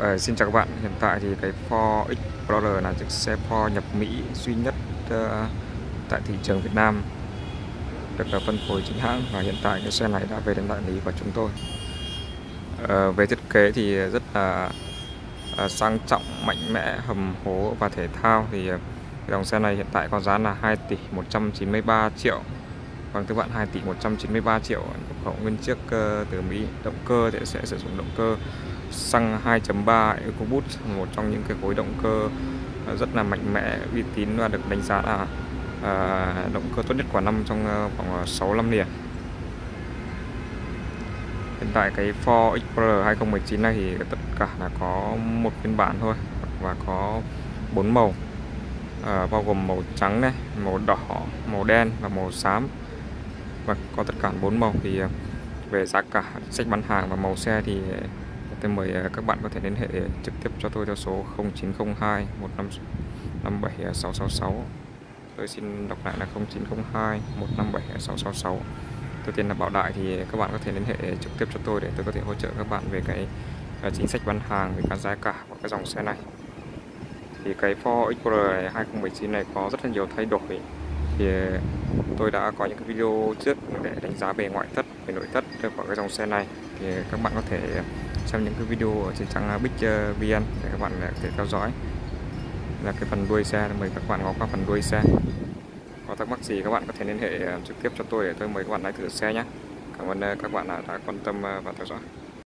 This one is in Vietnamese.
À, xin chào các bạn, hiện tại thì cái Ford Explorer là chiếc xe Ford nhập Mỹ duy nhất uh, tại thị trường Việt Nam được uh, phân phối chính hãng và hiện tại cái xe này đã về đến đại lý của chúng tôi. Uh, về thiết kế thì rất là uh, sang trọng, mạnh mẽ, hầm hố và thể thao. Thì uh, dòng xe này hiện tại có giá là 2 tỷ 193 triệu. Vâng thưa bạn 2 tỷ 193 triệu nhập khẩu nguyên chiếc ờ, từ Mỹ động cơ thì sẽ sử dụng động cơ xăng 2.3 EcoBoost một trong những cái khối động cơ ờ, rất là mạnh mẽ uy tín và được đánh giá là à, động cơ tốt nhất của năm trong khoảng 6 năm liền. Hiện tại cái Ford Explorer 2019 này thì tất cả là có một phiên bản thôi và có bốn màu à, bao gồm màu trắng này màu đỏ màu đen và màu xám và có tất cả bốn màu thì ờ, về giá cả, sách bán hàng và màu xe thì ờ, tôi mời ờ, các bạn có thể liên hệ trực tiếp cho tôi theo số 0902 157 666 tôi xin đọc lại là 0902 157 666 tôi tên là Bảo Đại thì các bạn có thể liên hệ trực tiếp cho tôi để tôi có thể hỗ trợ các bạn về cái chính sách bán hàng, về cái giá cả của cái dòng xe này. Thì cái Ford Explorer này 2019 này có rất là nhiều thay đổi thì tôi đã có những cái video trước để đánh giá về ngoại thất, về nội thất của cái dòng xe này. Thì các bạn có thể xem những cái video ở trên trang big.vn ờ, để các bạn ờ, có thể theo dõi. Là cái phần đuôi xe, mời các bạn ngó qua phần đuôi xe. Có thắc mắc gì các bạn có thể liên hệ ờ, trực tiếp cho tôi để tôi mời các bạn lái thử xe nhé. Cảm ơn các bạn đã quan tâm và theo dõi.